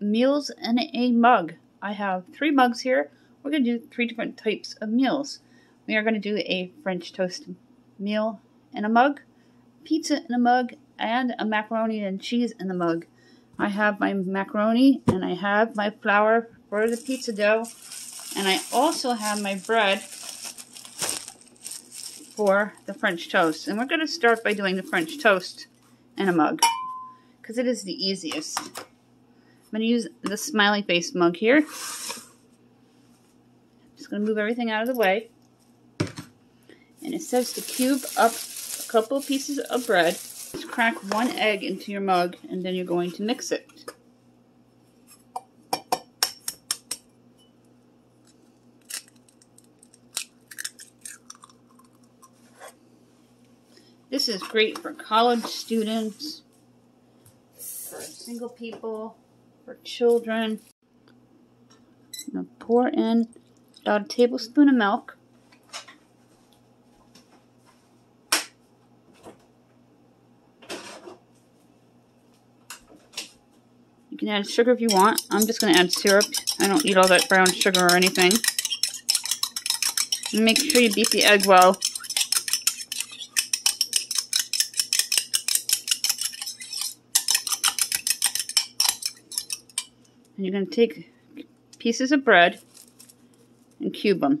meals in a mug. I have three mugs here. We're going to do three different types of meals. We are going to do a French toast meal in a mug, pizza in a mug, and a macaroni and cheese in the mug. I have my macaroni and I have my flour for the pizza dough. And I also have my bread for the French toast. And we're going to start by doing the French toast in a mug because it is the easiest. I'm going to use the smiley face mug here. I'm just going to move everything out of the way. And it says to cube up a couple pieces of bread. Just crack one egg into your mug and then you're going to mix it. This is great for college students, for single people, for children. I'm going to pour in about a tablespoon of milk. You can add sugar if you want. I'm just going to add syrup. I don't eat all that brown sugar or anything. Make sure you beat the egg well. And you're going to take pieces of bread and cube them.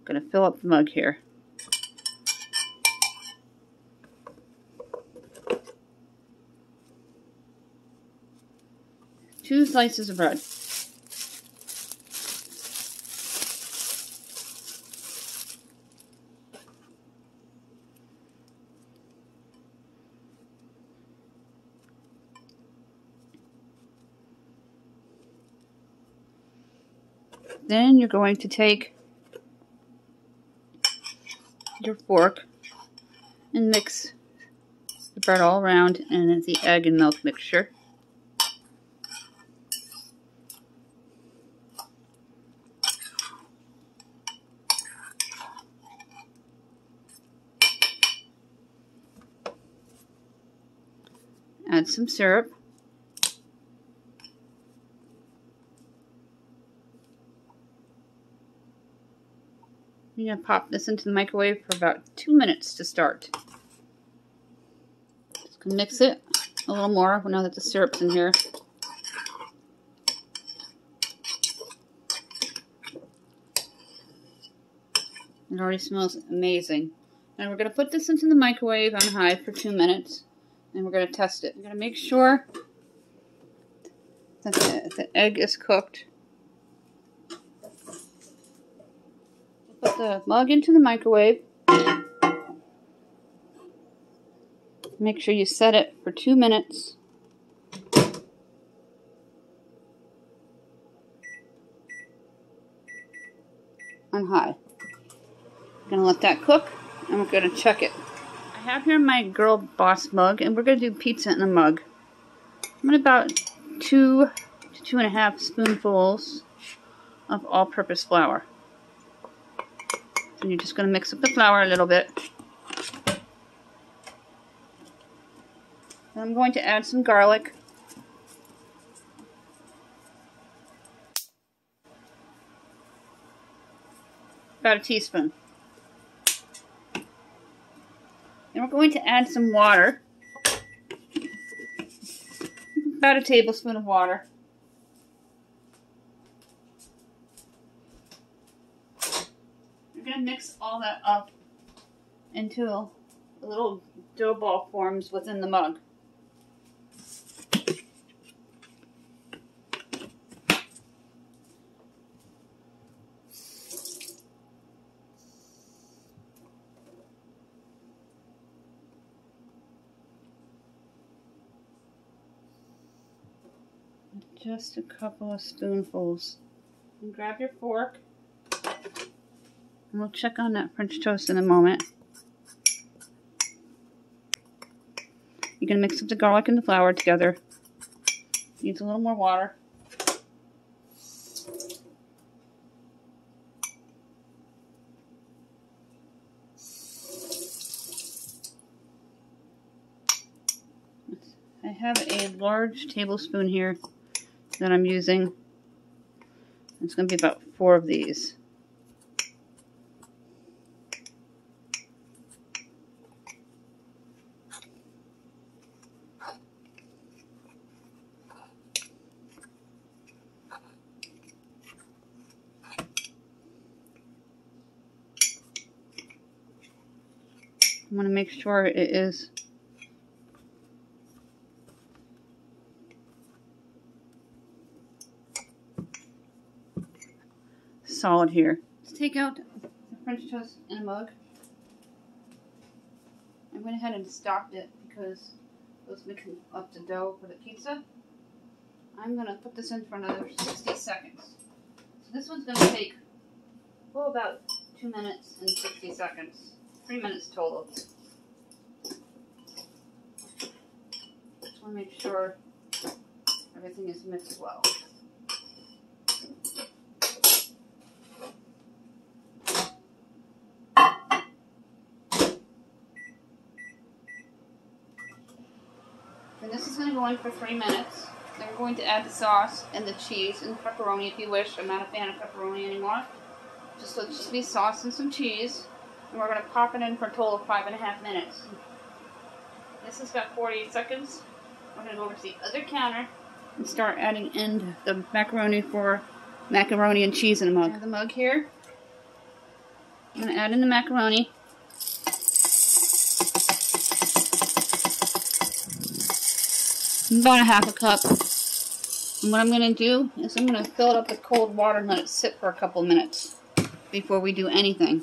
I'm going to fill up the mug here. Two slices of bread. Then you're going to take your fork and mix the bread all around and the egg and milk mixture. Add some syrup. To pop this into the microwave for about two minutes to start. Just to mix it a little more now that the syrup's in here. It already smells amazing. Now we're going to put this into the microwave on high for two minutes. And we're going to test it. I'm going to make sure that the, the egg is cooked. The mug into the microwave. Make sure you set it for two minutes. On high. Gonna let that cook and we're gonna check it. I have here my Girl Boss mug and we're gonna do pizza in a mug. I'm gonna about two to two and a half spoonfuls of all-purpose flour. And you're just going to mix up the flour a little bit. And I'm going to add some garlic. About a teaspoon. And we're going to add some water. About a tablespoon of water. going to mix all that up a little dough ball forms within the mug. Just a couple of spoonfuls. And grab your fork and we'll check on that French toast in a moment. You're going to mix up the garlic and the flour together. Needs a little more water. I have a large tablespoon here that I'm using. It's going to be about four of these. Want to make sure it is solid here. Let's take out the French toast in a mug. I went ahead and stopped it because it was mixing up the dough for the pizza. I'm going to put this in for another 60 seconds. So this one's going to take, well, about 2 minutes and 60 seconds. 3 minutes total. Just want to make sure everything is mixed well. And this is going to go in for three minutes. Then we're going to add the sauce and the cheese and pepperoni if you wish. I'm not a fan of pepperoni anymore. Just let just be sauce and some cheese. And we're going to pop it in for a total of five and a half minutes. This has got 48 seconds. We're going to go over to the other counter and start adding in the macaroni for macaroni and cheese in a mug. the mug here. I'm going to add in the macaroni. About a half a cup. And what I'm going to do is I'm going to fill it up with cold water and let it sit for a couple minutes before we do anything.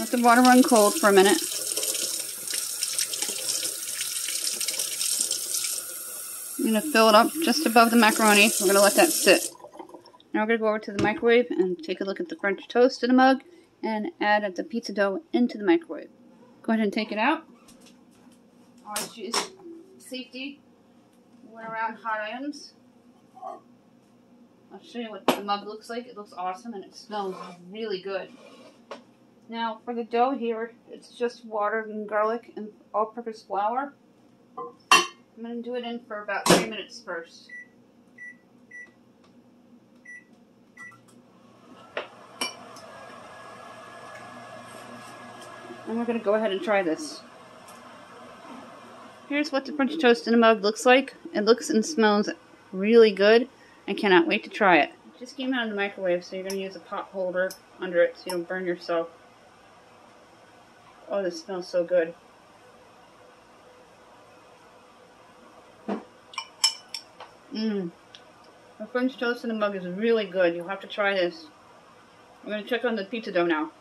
Let the water run cold for a minute. I'm going to fill it up just above the macaroni. We're going to let that sit. Now we're going to go over to the microwave and take a look at the French toast in a mug and add the pizza dough into the microwave. Go ahead and take it out always use safety when around hot items. I'll show you what the mug looks like. It looks awesome and it smells really good. Now for the dough here, it's just water and garlic and all-purpose flour. I'm going to do it in for about three minutes first. And we're going to go ahead and try this. Here's what the French toast in a mug looks like. It looks and smells really good. I cannot wait to try it. it just came out of the microwave, so you're going to use a pot holder under it so you don't burn yourself. Oh, this smells so good. Mmm. The French toast in a mug is really good. You'll have to try this. I'm going to check on the pizza dough now.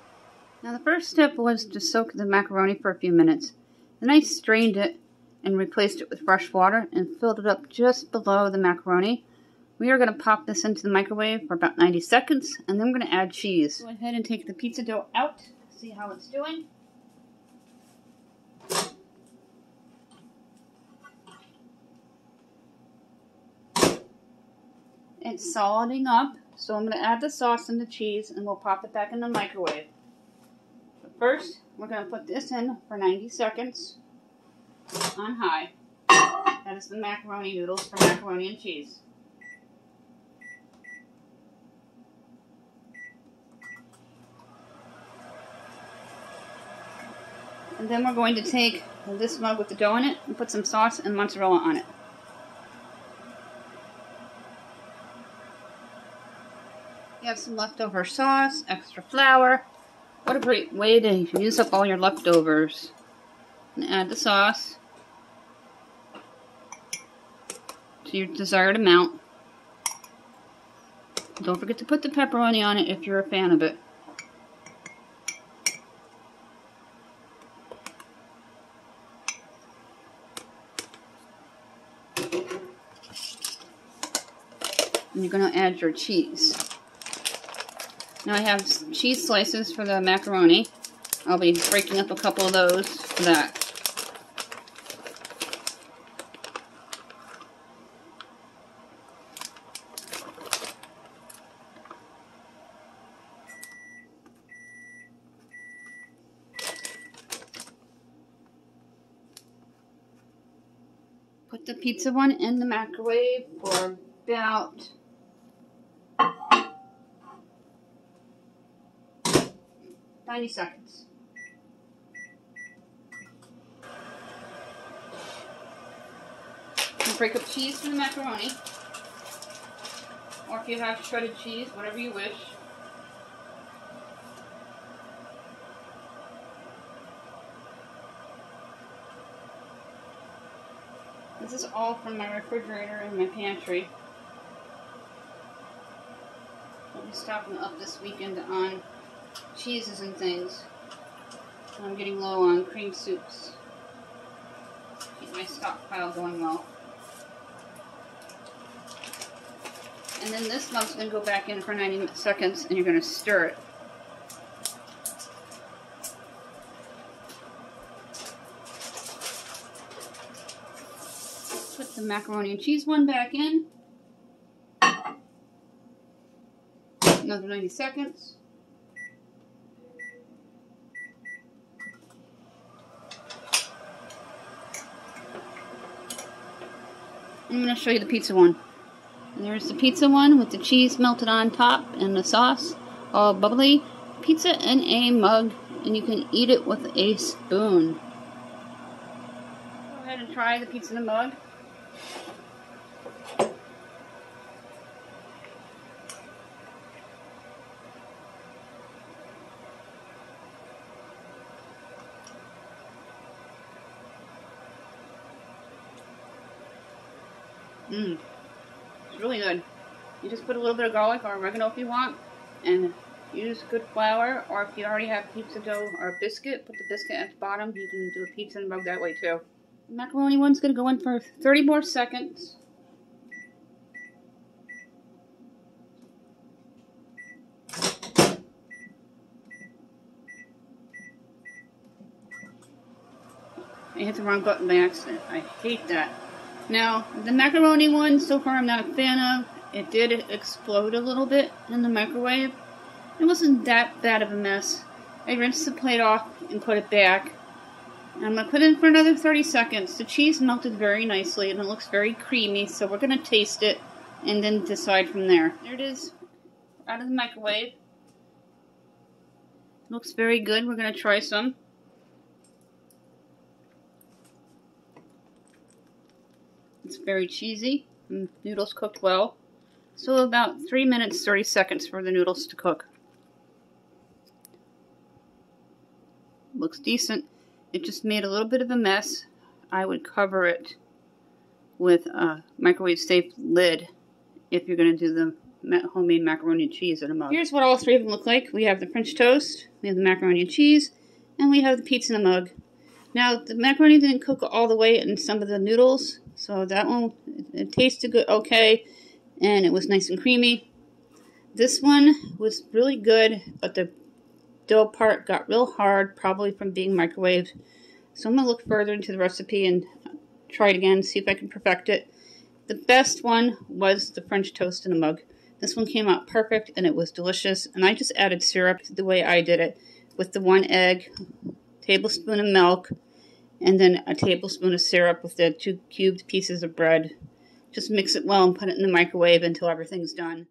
Now the first step was to soak the macaroni for a few minutes. Then I strained it and replaced it with fresh water and filled it up just below the macaroni. We are going to pop this into the microwave for about 90 seconds and then we're going to add cheese. Go ahead and take the pizza dough out, see how it's doing. It's soliding up, so I'm going to add the sauce and the cheese and we'll pop it back in the microwave. But first, we're going to put this in for 90 seconds on high. That is the macaroni noodles for macaroni and cheese. And then we're going to take this mug with the dough in it and put some sauce and mozzarella on it. You have some leftover sauce, extra flour. What a great way to use up all your leftovers. And add the sauce. to your desired amount. Don't forget to put the pepperoni on it if you're a fan of it. And you're going to add your cheese. Now I have cheese slices for the macaroni. I'll be breaking up a couple of those for that. Put the pizza one in the microwave for about ninety seconds. break up cheese for the macaroni. Or if you have shredded cheese, whatever you wish. This is all from my refrigerator and my pantry. I'll be stocking up this weekend on cheeses and things. I'm getting low on cream soups. Keep my stockpile going well. And then this mug's going to go back in for 90 seconds and you're going to stir it. Put the macaroni and cheese one back in. Another 90 seconds. I'm going to show you the pizza one. There's the pizza one with the cheese melted on top and the sauce all bubbly. Pizza in a mug, and you can eat it with a spoon. Go ahead and try the pizza in a mug. Mmm It's really good. You just put a little bit of garlic or oregano if you want, and use good flour, or if you already have pizza dough or biscuit, put the biscuit at the bottom. You can do a pizza and mug that way too. The macaroni one's to go in for 30 more seconds. I hit the wrong button by accident. I hate that. Now, the macaroni one, so far I'm not a fan of. It did explode a little bit in the microwave. It wasn't that bad of a mess. I rinsed the plate off and put it back. I'm going to put it in for another 30 seconds. The cheese melted very nicely and it looks very creamy, so we're going to taste it and then decide from there. There it is, out of the microwave. Looks very good. We're going to try some. It's very cheesy. And noodles cooked well. So about 3 minutes 30 seconds for the noodles to cook. Looks decent. It just made a little bit of a mess. I would cover it with a microwave safe lid if you're going to do the homemade macaroni and cheese in a mug. Here's what all three of them look like. We have the French toast, we have the macaroni and cheese, and we have the pizza in a mug. Now, the macaroni didn't cook all the way in some of the noodles, so that one, it tasted good, okay, and it was nice and creamy. This one was really good, but the dough part got real hard, probably from being microwaved. So I'm going to look further into the recipe and try it again, see if I can perfect it. The best one was the French toast in a mug. This one came out perfect and it was delicious. And I just added syrup the way I did it with the one egg, tablespoon of milk, and then a tablespoon of syrup with the two cubed pieces of bread. Just mix it well and put it in the microwave until everything's done.